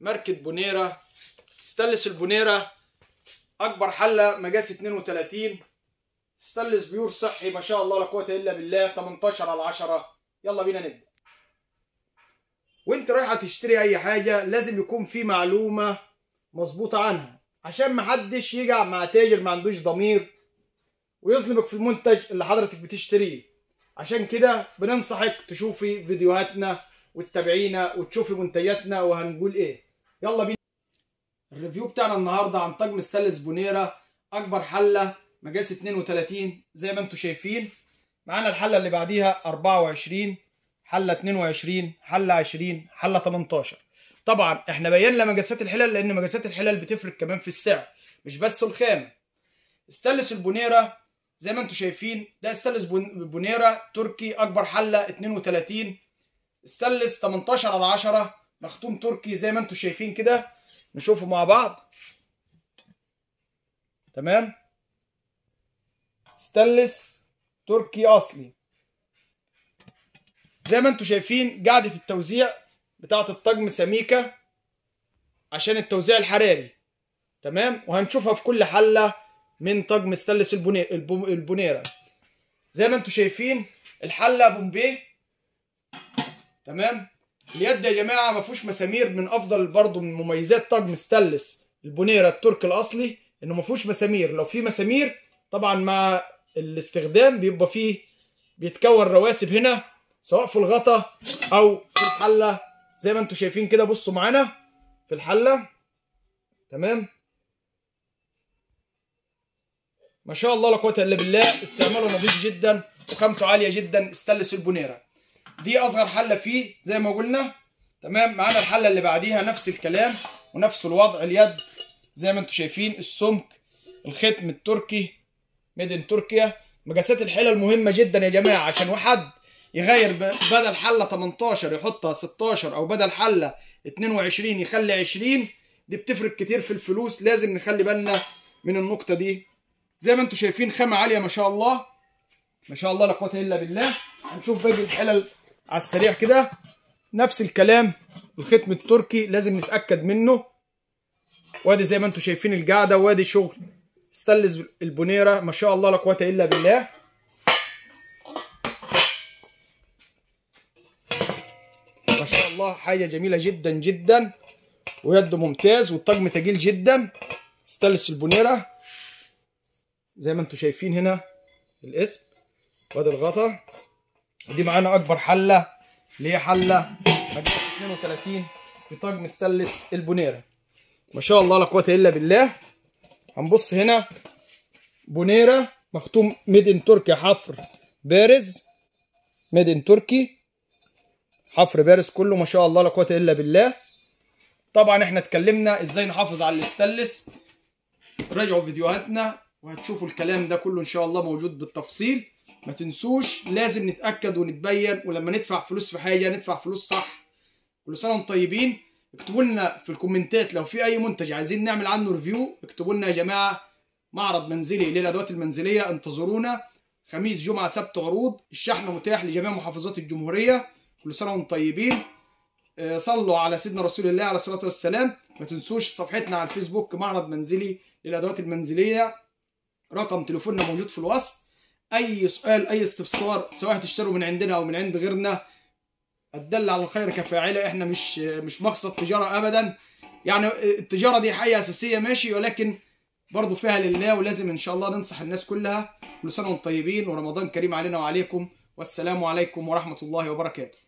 ماركة بونيرا ستانلس البونيرا أكبر حلة مقاس 32 stainless pure صحي ما شاء الله لا قوة إلا بالله 18 على 10 يلا بينا نبدأ. وأنت رايحه تشتري أي حاجة لازم يكون في معلومة مظبوطة عنها. عشان محدش يقع مع تاجر ما عندوش ضمير ويظلمك في المنتج اللي حضرتك بتشتريه. عشان كده بننصحك تشوفي فيديوهاتنا وتتابعينا وتشوفي منتجاتنا وهنقول إيه. يلا بينا. ال review بتاعنا النهارده عن طقم ستانلس بونيرا أكبر حلة مقاس 32 زي ما أنتم شايفين. معانا الحلة اللي بعديها 24 حلة 22 حلة 20 حلة 18 طبعا إحنا بينا مقاسات الحلل لأن مقاسات الحلل بتفرق كمان في السعر مش بس الخامة. ستانلس البونيرا زي ما أنتم شايفين ده ستانلس بونيرا تركي أكبر حلة 32 ستانلس 18 على 10 مختوم تركي زي ما أنتم شايفين كده نشوفه مع بعض. تمام؟ ستانلس تركي أصلي. زي ما أنتم شايفين قاعدة التوزيع بتاعة الطقم سميكة عشان التوزيع الحراري. تمام؟ وهنشوفها في كل حلة من طقم ستانلس البوني... البونيرا زي ما أنتم شايفين الحلة بومبي تمام؟ اليد يا جماعة ما فيهوش مسامير من أفضل برضو من مميزات طقم ستانلس البونيرا التركي الأصلي إنه ما فيهوش مسامير. لو في مسامير طبعا مع الاستخدام بيبقى فيه بيتكون رواسب هنا سواء في الغطا أو في الحلة. زي ما أنتم شايفين كده بصوا معانا في الحلة. تمام؟ ما شاء الله لا قوة إلا بالله استعماله نظيف جدا وخامته عالية جدا استانلس البونيرا دي أصغر حلة فيه زي ما قلنا. تمام؟ معانا الحلة اللي بعديها نفس الكلام ونفس الوضع اليد زي ما أنتم شايفين السمك الختم التركي made in تركيا. مقاسات الحلل مهمه جدا يا جماعة عشان واحد يغير بدل حلة 18 يحطها 16 أو بدل حلة 22 يخلي 20 دي بتفرق كتير في الفلوس لازم نخلي بالنا من النقطة دي. زي ما أنتم شايفين خامة عالية ما شاء الله. ما شاء الله لا قوة إلا بالله. هنشوف باقي الحلل على السريع كده. نفس الكلام الختم التركي لازم نتأكد منه. وادي زي ما أنتم شايفين القاعدة وادي شغل ستانلس البونيرا ما شاء الله لا قوة إلا بالله. ما شاء الله حاجة جميلة جدا جدا. ويده ممتاز والطقم تقيل جدا. ستانلس البونيرا زي ما أنتم شايفين هنا الاسم. وادي الغطا. ودي معانا أكبر حلة اللي هي حلة مقاس 32 في طقم ستانلس البونيرا ما شاء الله لا قوة إلا بالله. هنبص هنا. بونيرا مختوم made in تركي حفر بارز. made in تركي حفر بارز كله ما شاء الله لا قوة إلا بالله. طبعا إحنا اتكلمنا إزاي نحافظ على الاستانلس. راجعوا فيديوهاتنا. وهتشوفوا الكلام ده كله إن شاء الله موجود بالتفصيل. ما تنسوش لازم نتأكد ونتبين ولما ندفع فلوس في حاجة ندفع فلوس صح. كل سنة وأنتم طيبين. اكتبوا لنا في الكومنتات لو في أي منتج عايزين نعمل عنه review اكتبوا لنا يا جماعة معرض منزلي للادوات المنزلية انتظرونا. خميس جمعة سبت عروض الشحن متاح لجميع محافظات الجمهورية. كل سنة وأنتم طيبين. صلوا على سيدنا رسول الله عليه الصلاة والسلام. ما تنسوش صفحتنا على الفيسبوك معرض منزلي للادوات المنزلية. رقم تليفوننا موجود في الوصف. أي سؤال أي استفسار سواء هتشتروا من عندنا أو من عند غيرنا الدل على الخير كفاعله. إحنا مش مش مقصد تجارة ابدا. يعني التجارة دي حاجة أساسية ماشي ولكن برضه فيها لله ولازم إن شاء الله ننصح الناس كلها. كل سنة وأنتم طيبين ورمضان كريم علينا وعليكم. والسلام عليكم ورحمة الله وبركاته.